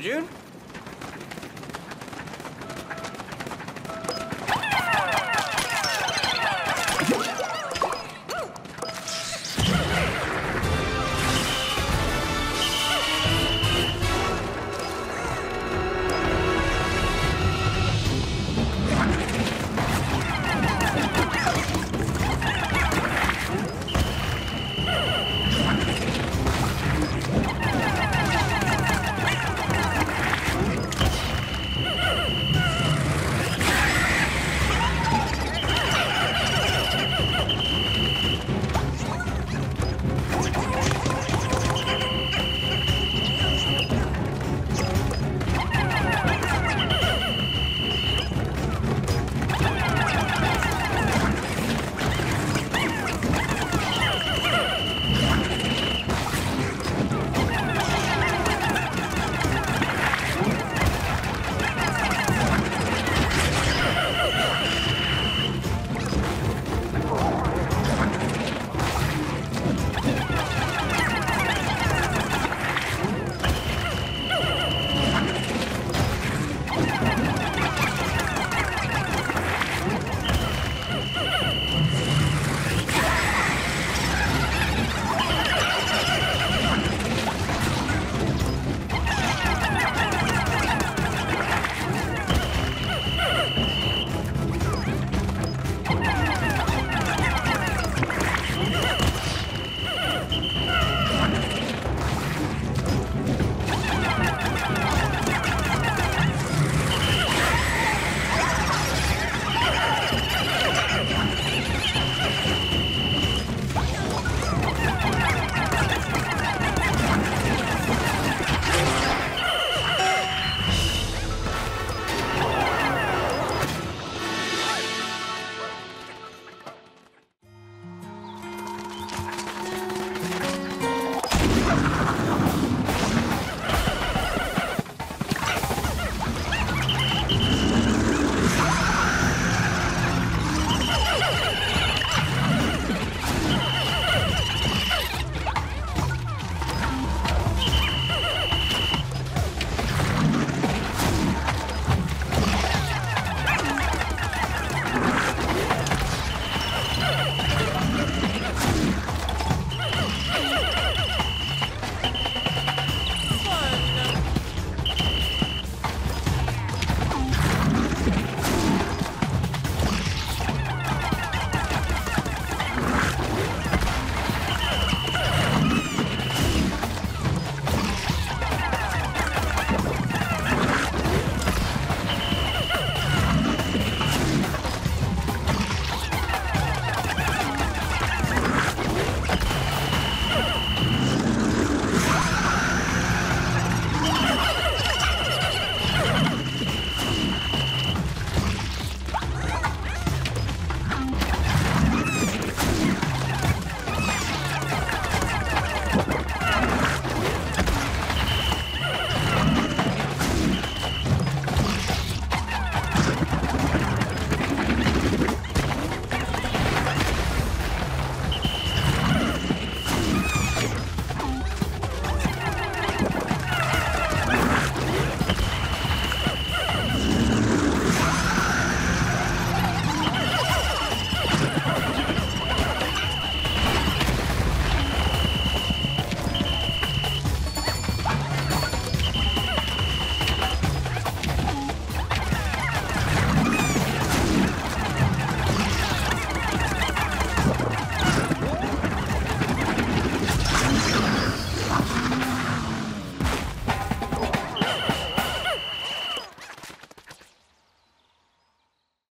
June?